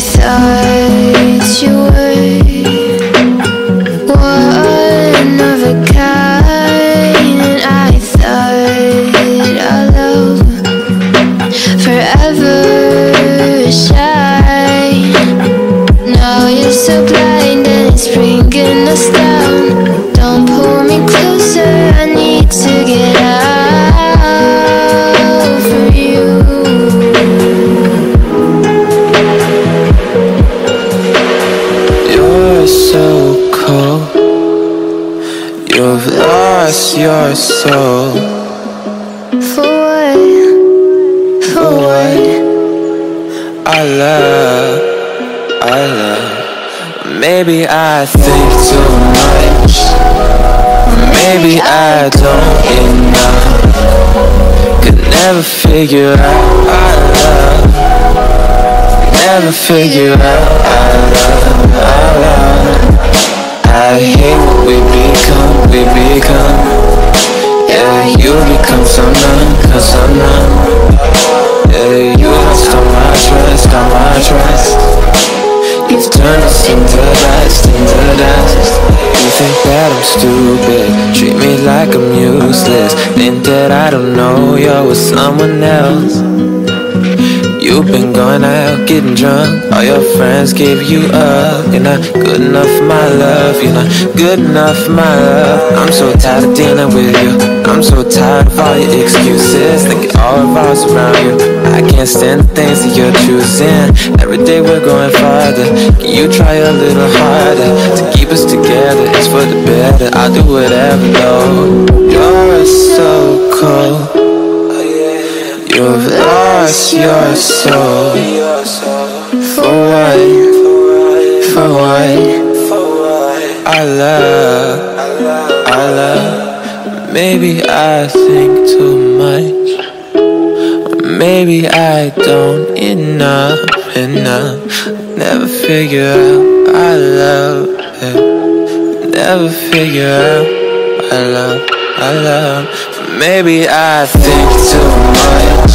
thought you lost your soul. For what? For what? I love, I love. Maybe I think too much. Maybe I don't enough. Could never figure out I love. Never figure out I love, I love. I hate what we become, we become. Yeah, you become someone, cause I'm numb. Yeah, you lost all my trust, all my trust. You've turned us into dust, into dust. You think that I'm stupid, treat me like I'm useless. Think that I don't know you're with someone else. You've been going out, getting drunk. All your friends gave you up. You're not good enough for my love. You're not good enough for my love. I'm so tired of dealing with you. I'm so tired of all your excuses. Think it all revolves around you. I can't stand the things that you're choosing. Every day we're going farther. Can you try a little harder to keep us together? It's for the better. I'll do whatever though. You're so cold. You've lost your soul For what? For what? I love, I love Maybe I think too much. Maybe I don't enough, enough. Never figure out I love it. Never figure out I love, I love Maybe I think too much.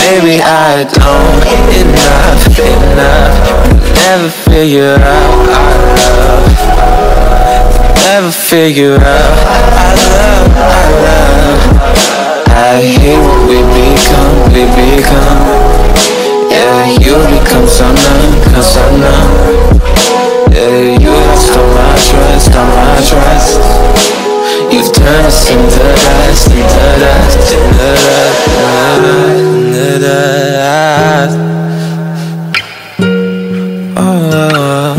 Maybe I don't enough, enough. Never figure out I love. Never figure out I love, I love. I hate what we become, we become. Yeah, you become so numb, cause I'm numb Yeah, you lost all my trust, all my trust You've turned us into dust, into dust, into dust, into dust. Oh,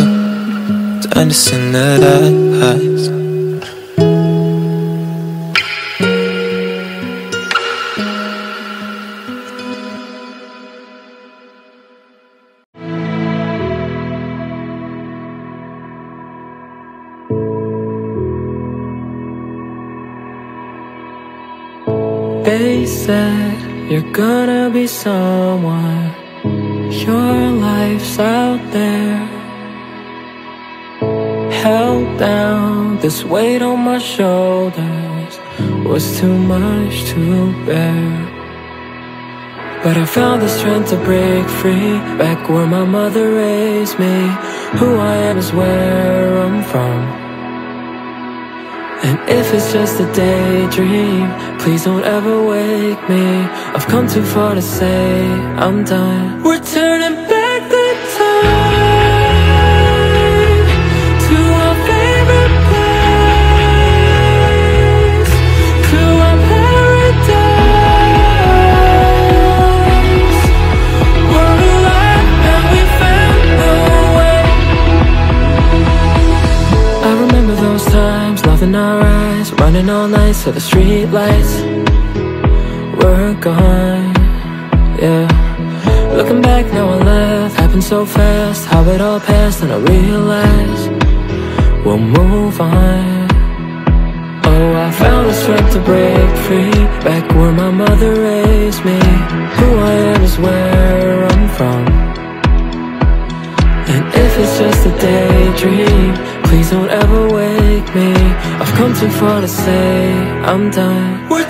turned us into dust. They said you're gonna be someone. Your life's out there. Held down, this weight on my shoulders was too much to bear. But I found the strength to break free. Back where my mother raised me. Who I am is where I'm from. And if it's just a daydream, please don't ever wake me. I've come too far to say I'm done. We're turning back times, loving our eyes, running all night so the street lights were gone. Yeah, looking back now I laugh, happened so fast, how it all passed, and I realize we'll move on. Oh, I found the strength to break free, back where my mother raised me. Who I am is where I'm from. And if it's just a daydream, please don't ever wake me. I've come too far to say I'm done. We're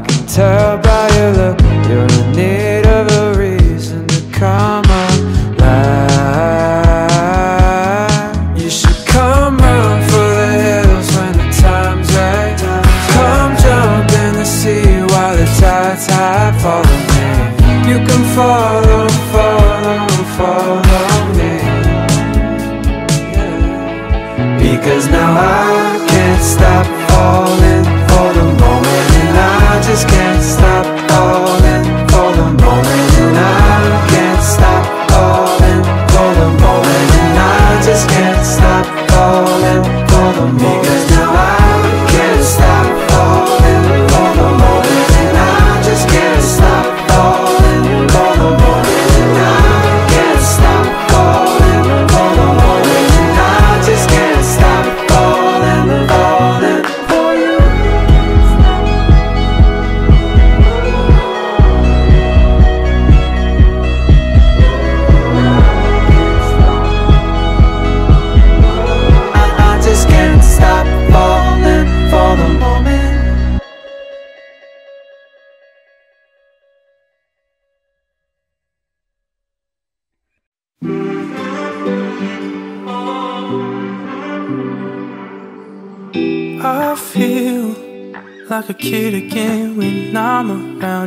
I can tell by your look. You're in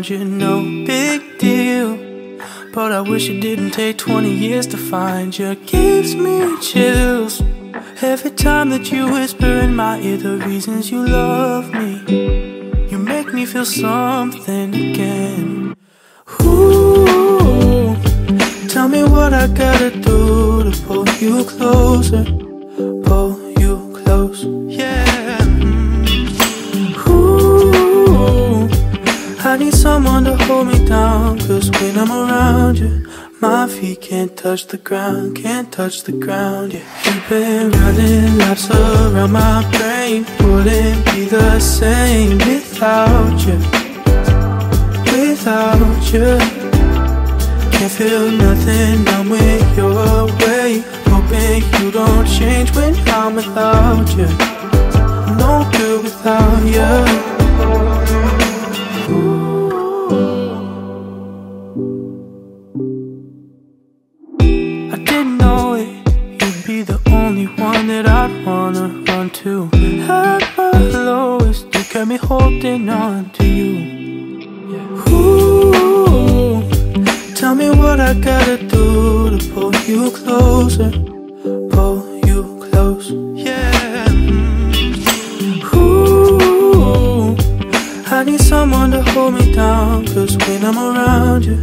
around you. No big deal. But I wish it didn't take 20 years to find you. Gives me chills every time that you whisper in my ear the reasons you love me. You make me feel something again. Ooh, tell me what I gotta do to pull you closer. Pull you close, yeah. I need someone to hold me down. Cause when I'm around you, my feet can't touch the ground, can't touch the ground. Yeah, you've been running laps around my brain. Wouldn't be the same without you. Without you. Can't feel nothing, I'm with your way. Hoping you don't change when I'm without you. No good without you. I gotta do to pull you closer, pull you close, yeah. mm. Ooh, I need someone to hold me down, cause when I'm around you,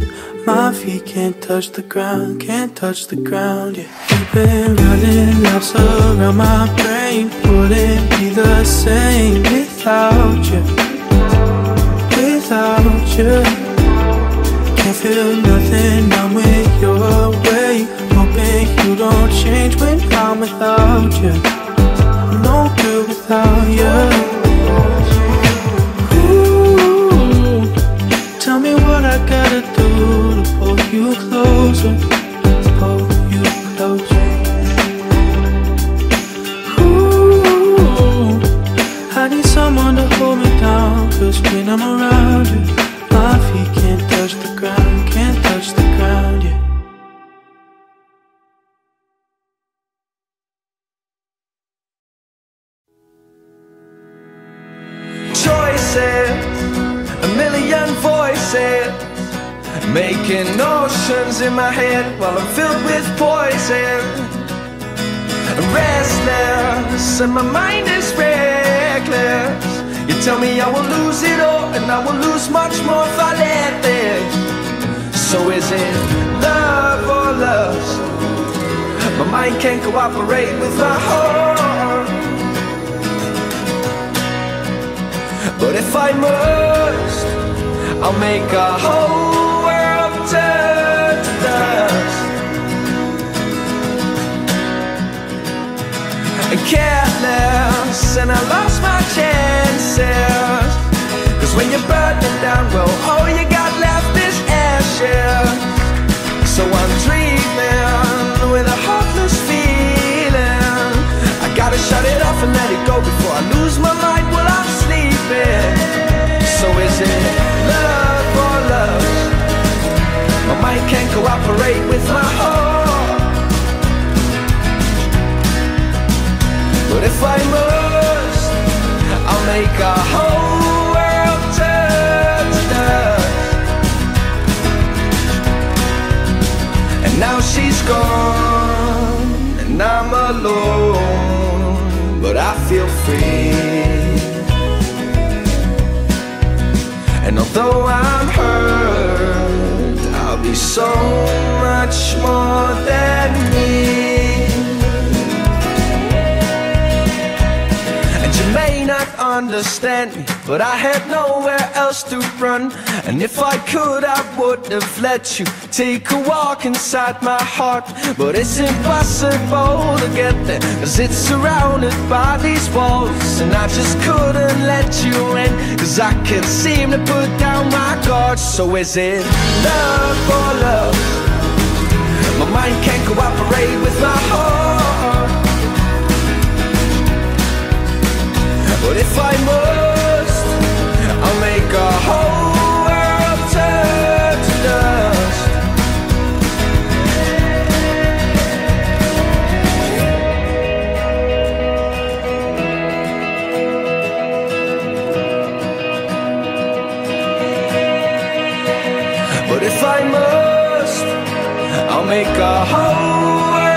my feet can't touch the ground, can't touch the ground, yeah. You've been running laps around my brain, wouldn't be the same without you without you. Feel nothing, I'm with your way. Hoping you don't change when I'm without you. I'm no good without you. Ooh, tell me what I gotta do to pull you closer. Pull you closer. Ooh, I need someone to hold me down Cause when I'm around you My feet can't touch the ground in my head while I'm filled with poison. Restless, and my mind is reckless. You tell me I will lose it all, and I will lose much more if I let this. So is it love or lust? My mind can't cooperate with my heart. But if I must, I'll make a whole careless, and I lost my chances. Cause when you're burning down, well, all you got left is ashes. So I'm dreaming with a hopeless feeling. I gotta shut it off and let it go before I lose my mind while I'm sleeping. So is it love or lust? My mind can't cooperate with my heart. But if I must, I'll make a whole world turn to dust. And now she's gone, and I'm alone, but I feel free. And although I'm hurt, I'll be so much more than me. Understand me, but I had nowhere else to run. And if I could, I would have let you take a walk inside my heart. But it's impossible to get there, cause it's surrounded by these walls. And I just couldn't let you in, cause I can't seem to put down my guard. So is it love or love? My mind can't cooperate with my heart. But if I must, I'll make a whole world turn to dust. But if I must, I'll make a whole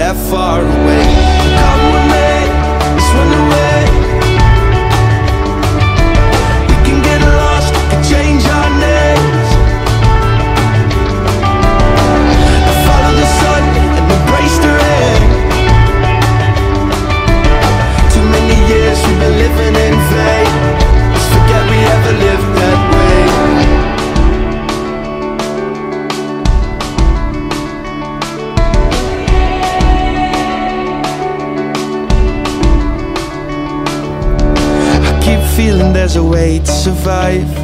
that far away. Survive.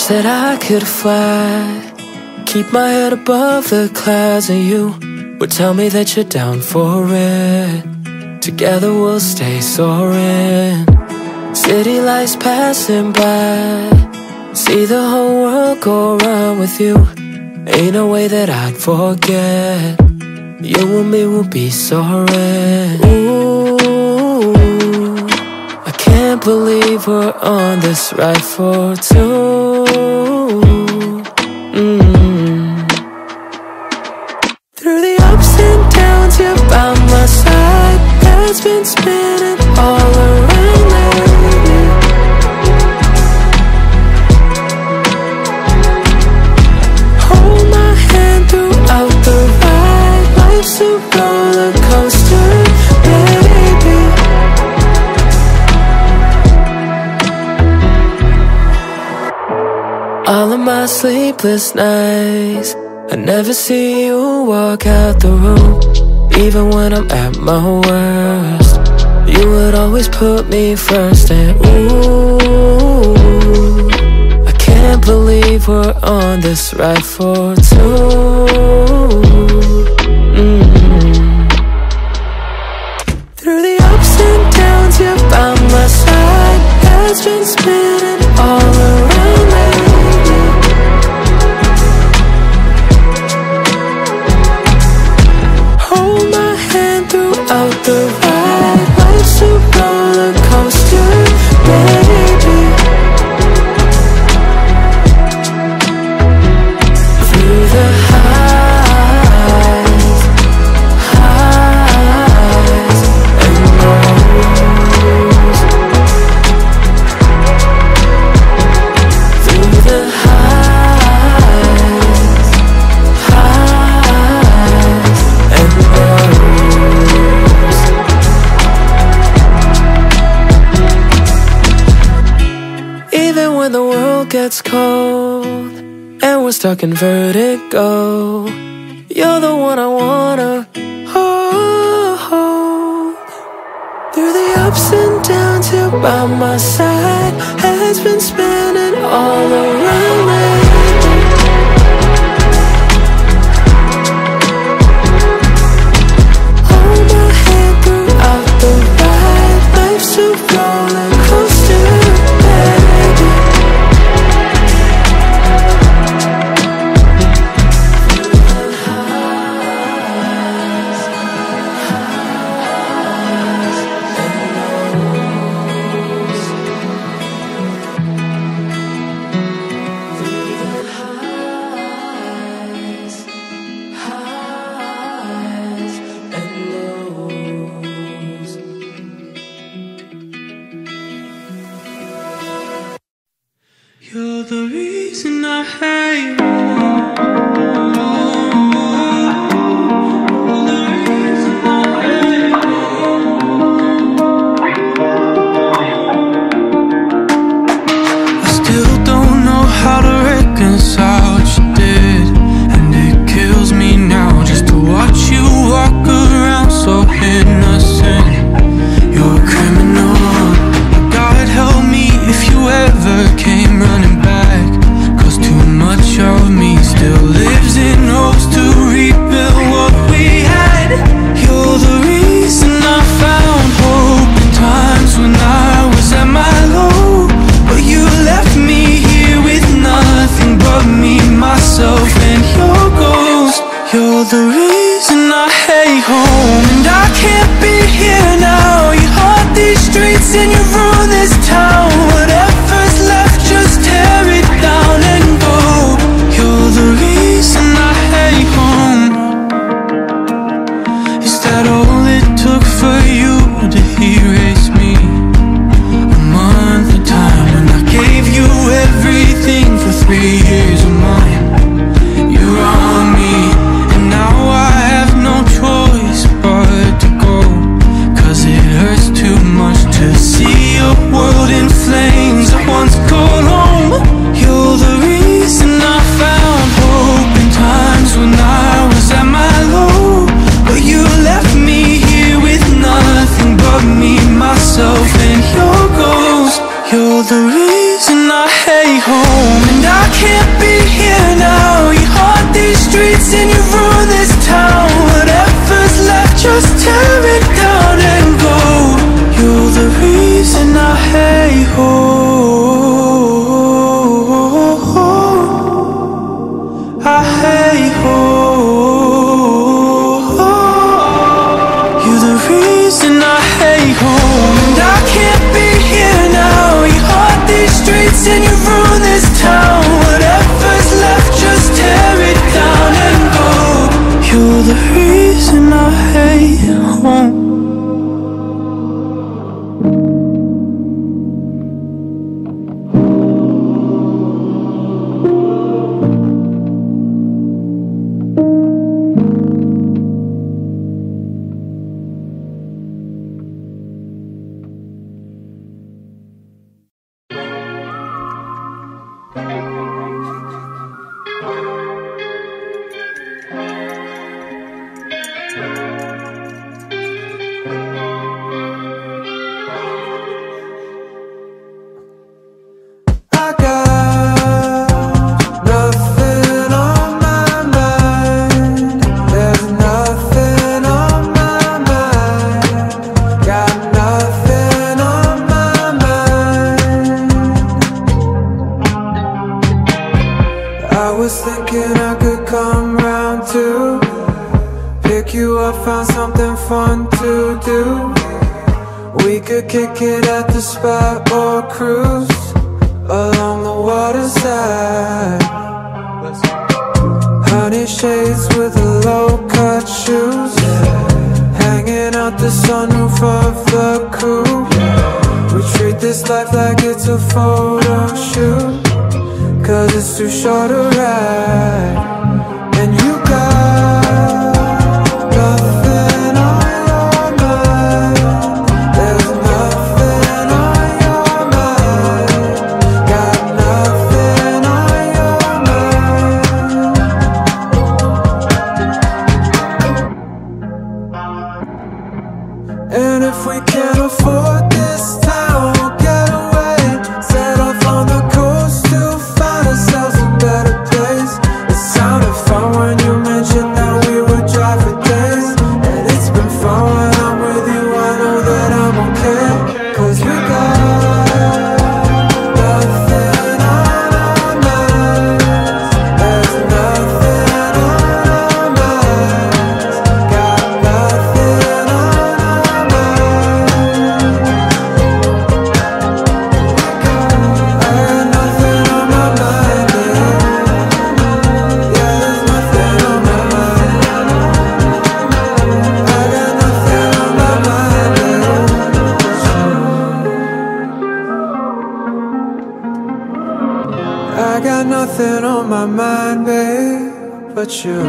Wish that I could fly. Keep my head above the clouds, and you would tell me that you're down for it. Together we'll stay soaring. City lights passing by. See the whole world go round with you. Ain't no way that I'd forget. You and me will be soaring. Ooh. I can't believe we're on this ride for two. Mm. Sleepless nights I never see you walk out the room Even when I'm at my worst You would always put me first And ooh I can't believe we're on this ride for two Mm. Through the ups and downs, you're by my side. Head's been spinning stuck in vertigo, you're the one I wanna hold. Through the ups and downs, you're by my side. Head's been spinning all around you.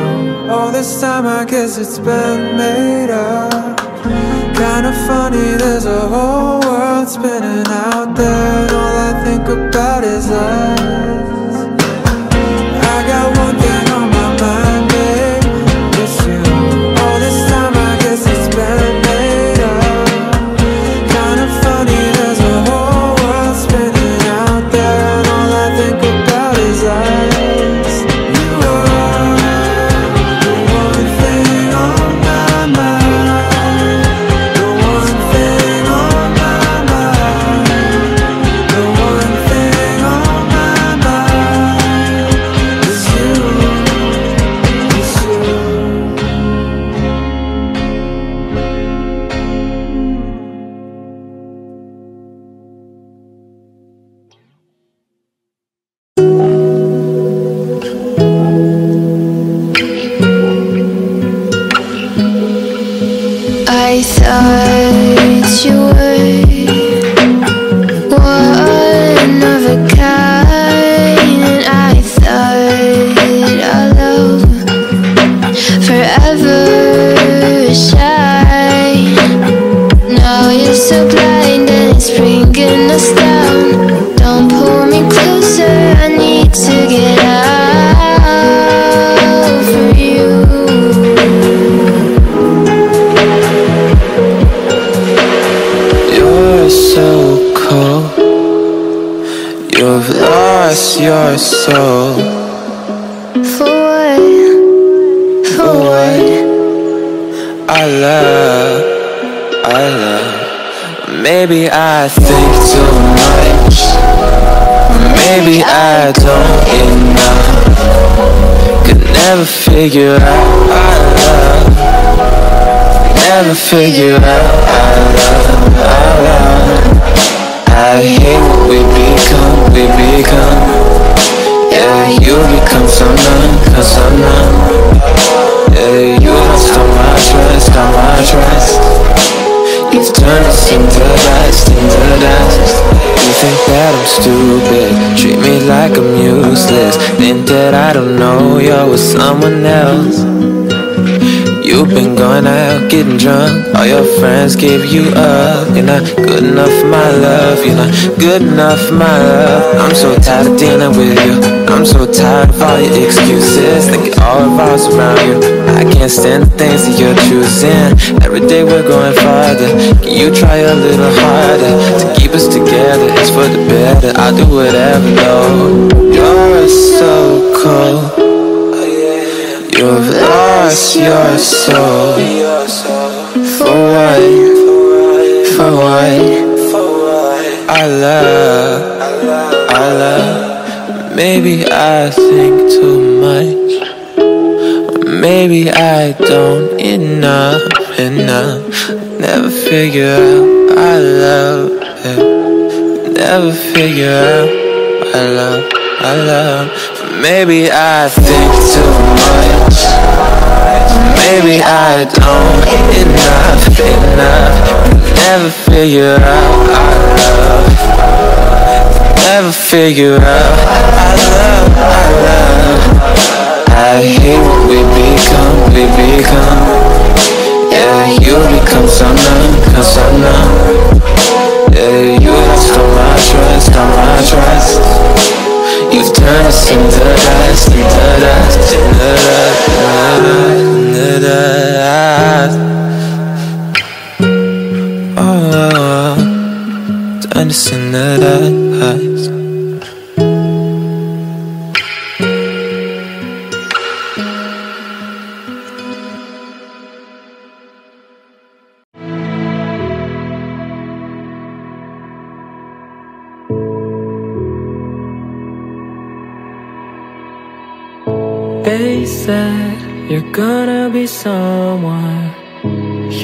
I thought you lost your soul. For what? For what? I love, I love. Maybe I think too much. Maybe I don't enough. Could never figure out I love. Never figure out I love, I love. I hate what we become, we become. Yeah, you become someone, cause I'm not. Yeah, you lost all my trust, all my trust. You've turned us into dust, into dust. You think that I'm stupid, treat me like I'm useless. Think that I don't know you're with someone else. You've been going out, getting drunk. All your friends give you up. You're not good enough my love. You're not good enough my love. I'm so tired of dealing with you. I'm so tired of all your excuses. Think it all revolves around you. I can't stand the things that you're choosing. Every day we're going farther. Can you try a little harder to keep us together? It's for the better. I'll do whatever, though. You're so cold. You've lost your soul. For what? For what? I love, I love Maybe I think too much. Maybe I don't enough, enough. Never figure out I love it. Never figure out I love, I love Maybe I think too much. Maybe I don't enough, enough. Never figure out I love. Never figure out I love, I love. I hate what we become, we become. Yeah, you become someone, cause I'm not Yeah, you lost all my trust, all my trust You've turned us into dust, into dust, into dust, into dust. Oh, turned us into dust. Said you're gonna be someone.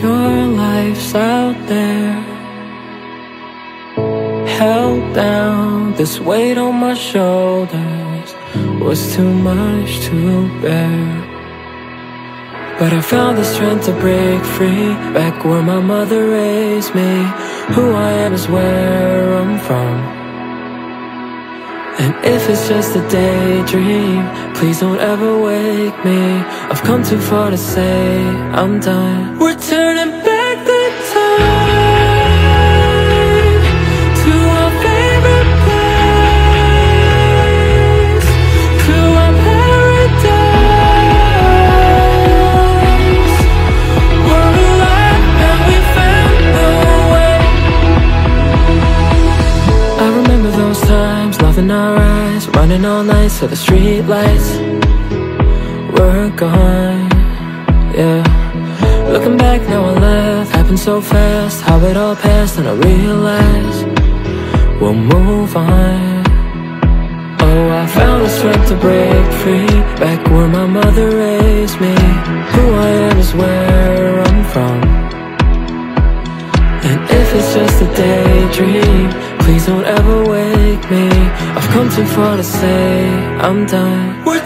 Your life's out there. Held down, this weight on my shoulders was too much to bear. But I found the strength to break free. Back where my mother raised me. Who I am is where I'm from. And if it's just a daydream, please don't ever wake me. I've come too far to say I'm done. We're turning running all night so the street lights were gone. Yeah, looking back now, I laugh. Happened so fast, how it all passed, and I realized we'll move on. Oh, I found the strength to break free. Back where my mother raised me. Who I am is where I'm from. And if it's just a daydream, please don't ever wake me. I've come too far to say I'm done. We're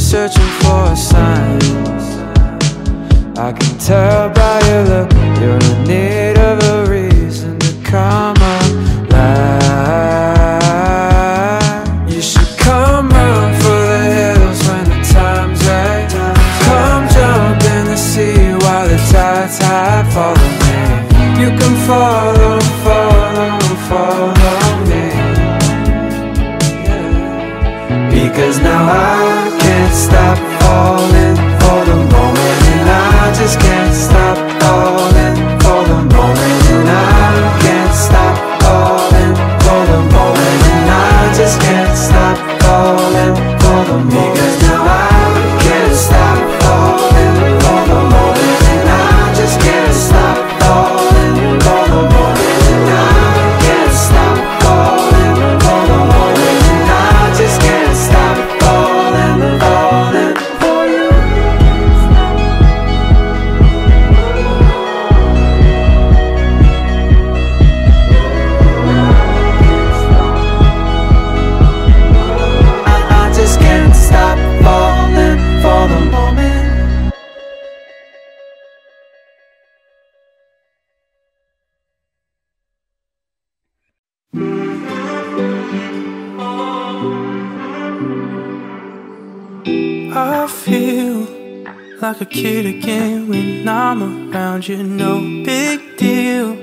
searching for a sign. I can tell by your look kid again when I'm around you, no big deal.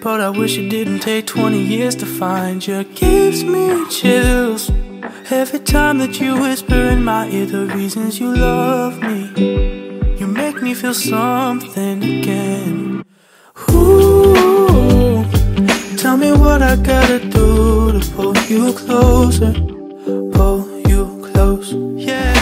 But I wish it didn't take 20 years to find you. Gives me chills every time that you whisper in my ear the reasons you love me. You make me feel something again. Ooh, tell me what I gotta do to pull you closer, pull you close, yeah.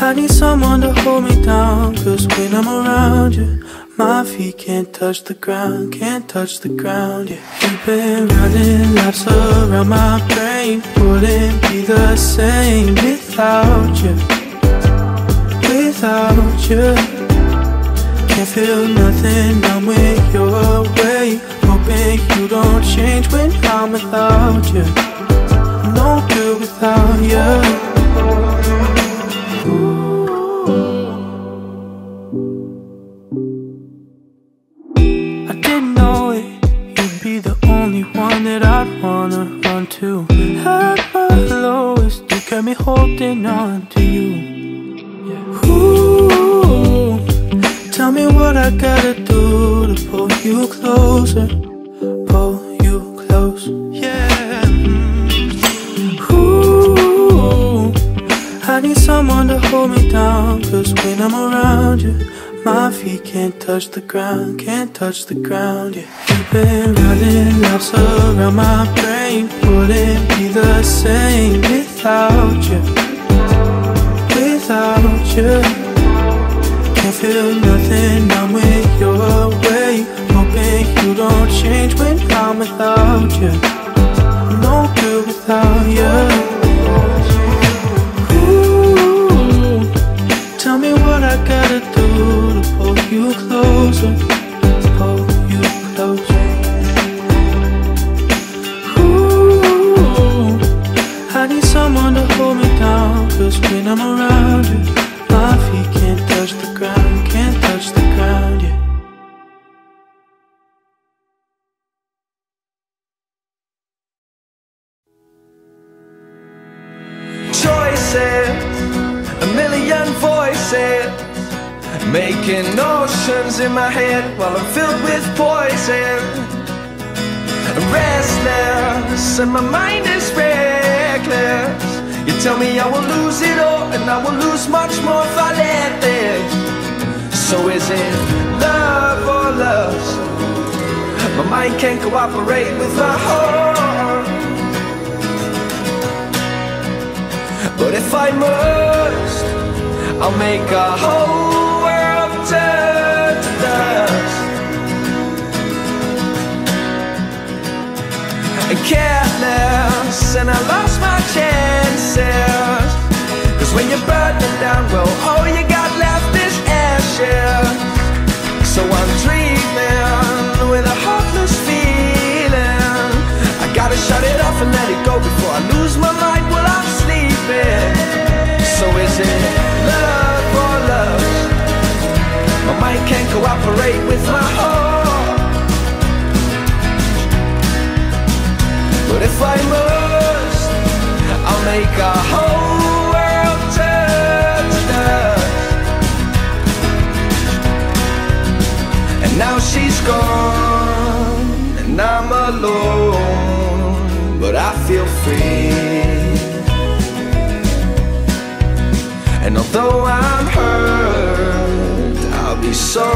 I need someone to hold me down Cause when I'm around you My feet can't touch the ground Can't touch the ground, yeah. You've been running laps around my brain Wouldn't be the same without you Without you Can't feel nothing, I'm with your way Hoping you don't change when I'm without you no good without you the ground, can't touch the ground. Yeah, you've been running laps around my brain. Wouldn't be the same without you. Without you, can't feel nothing. I'm with your way. Hoping you don't change when I'm without you. No good without you. Mind can't cooperate with my heart. But if I must, I'll make a whole world turn to dust. And careless, and I lost my chances. Cause when you're burning down, well, all you got left is ashes. So I'm dreaming with shut it off and let it go before I lose my mind while I'm sleeping. So is it love or lust? My mind can't cooperate with my heart. But if I must, I'll make a whole world turn to dust. And now she's gone, and I'm alone, free. And although I'm hurt, I'll be so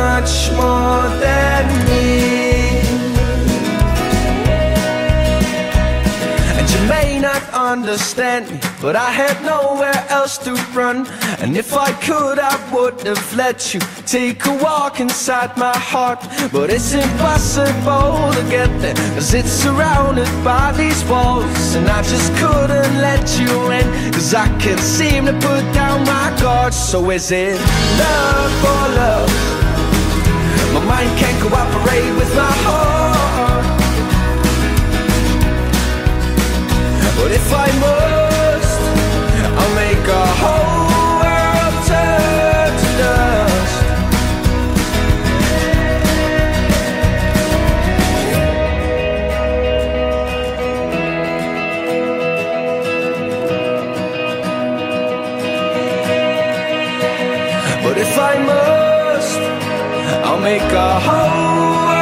much more than me. Understand me, but I had nowhere else to run. And if I could, I would have let you take a walk inside my heart. But it's impossible to get there, cause it's surrounded by these walls. And I just couldn't let you in, cause I can't seem to put down my guard. So is it love or love? My mind can't cooperate with my heart. But if I must, I'll make a whole world turn to dust. But if I must, I'll make a whole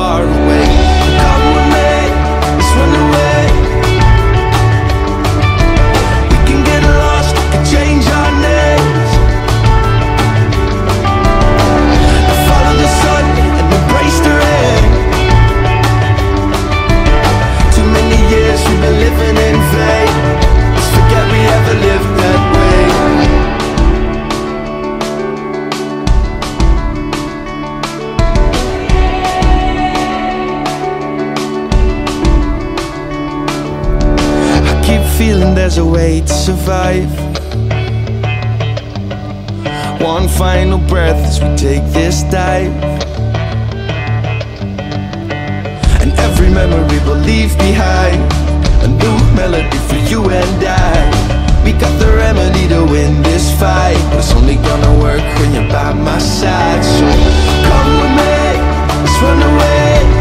far away. With me, let's run away We can get lost, we can change our names. Follow the sun and embrace the Too many years we've been living in feeling there's a way to survive. One final breath as we take this dive. And every memory we'll leave behind. A new melody for you and I. We got the remedy to win this fight. But it's only gonna work when you're by my side. So come with me, let's run away.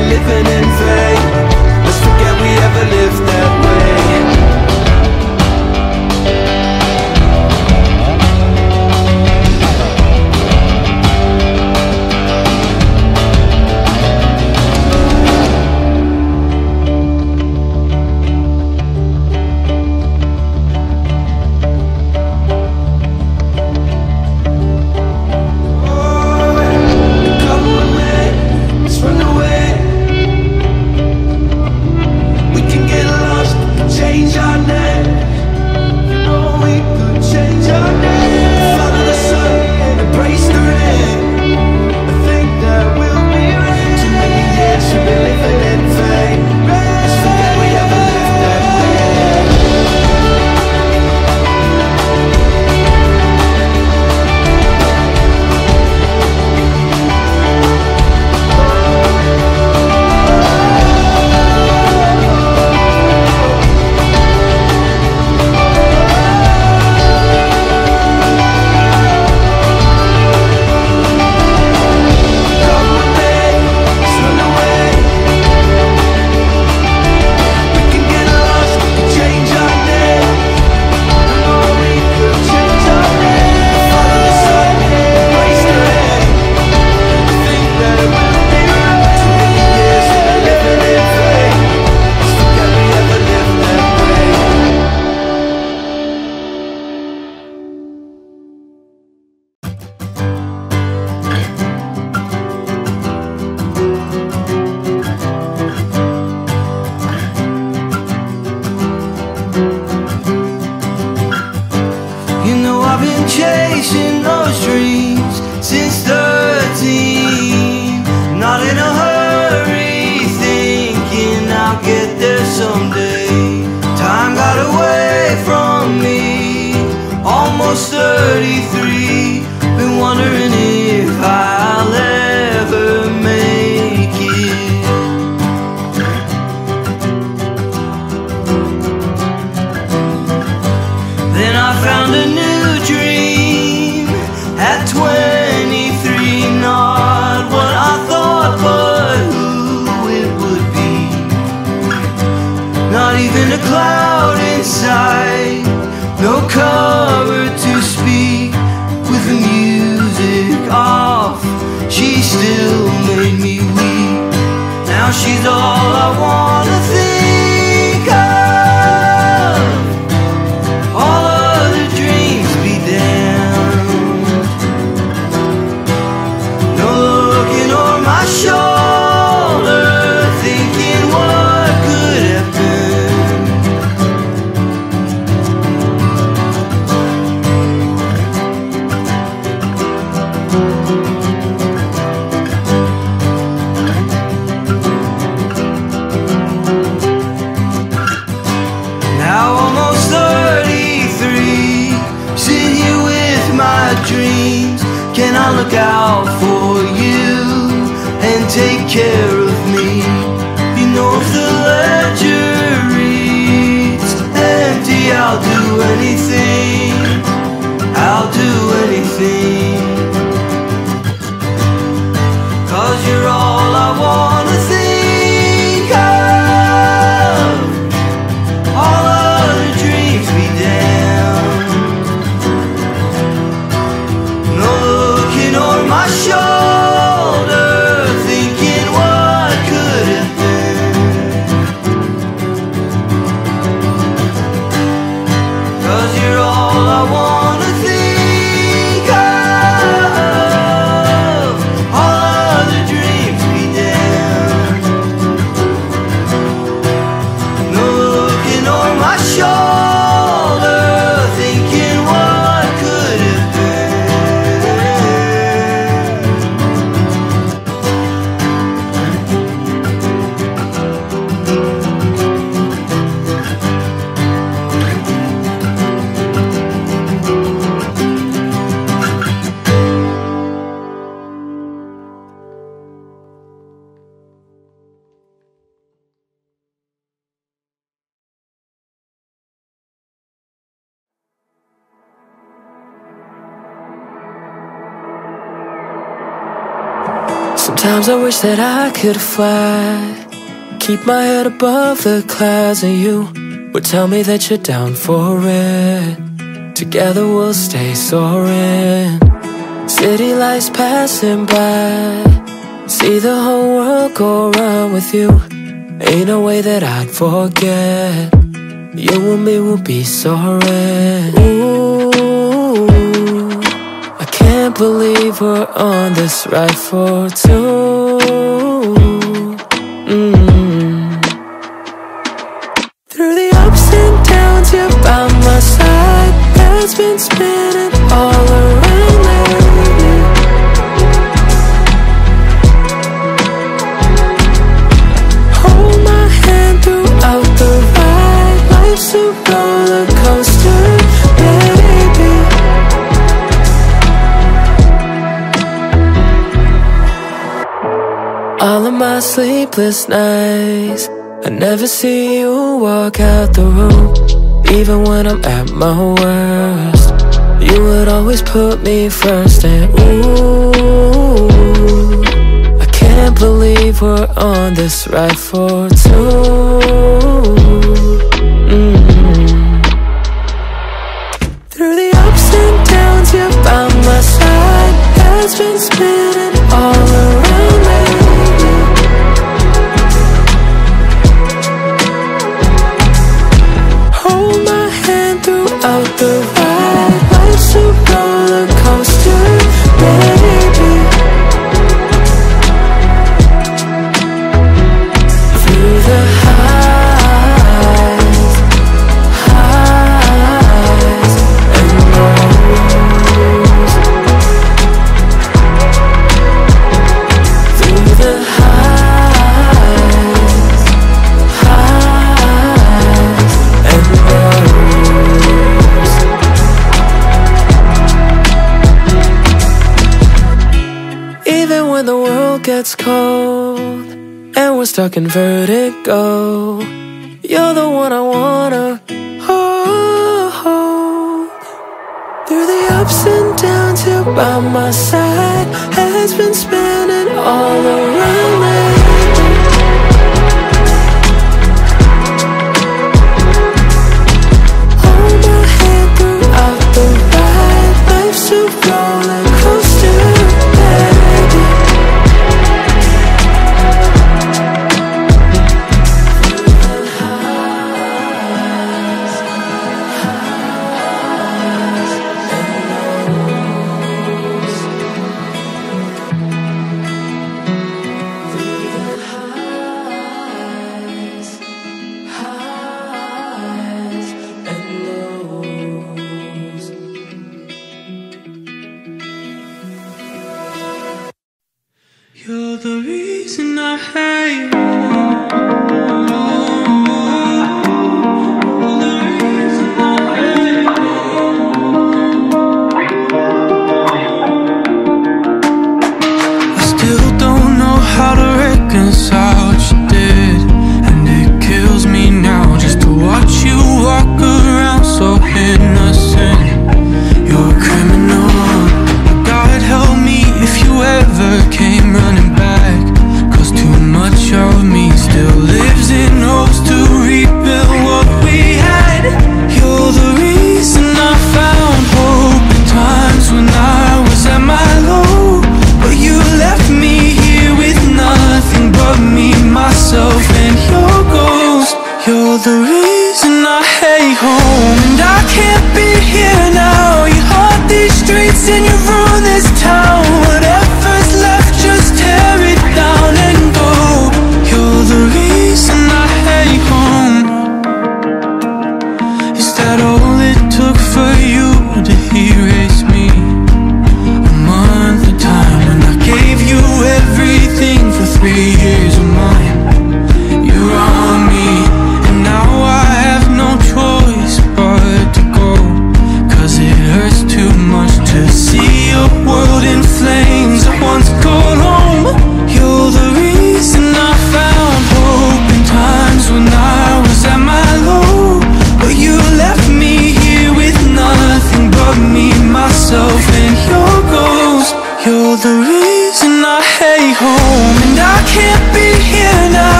living in vain. Let's forget we ever lived that way. wish that I could fly. Keep my head above the clouds And you would tell me that you're down for it. Together we'll stay soaring. City lights passing by. See the whole world go round with you. Ain't no way that I'd forget. You and me will be soaring. Ooh, I can't believe we're on this ride for two. Oh. sleepless nights. I never see you walk out the room Even when I'm at my worst. You would always put me first And ooh. I can't believe we're on this ride for two stuck in vertigo. You're the one I wanna hold. Through the ups and downs, you're by my side. Heads been spinning all around me.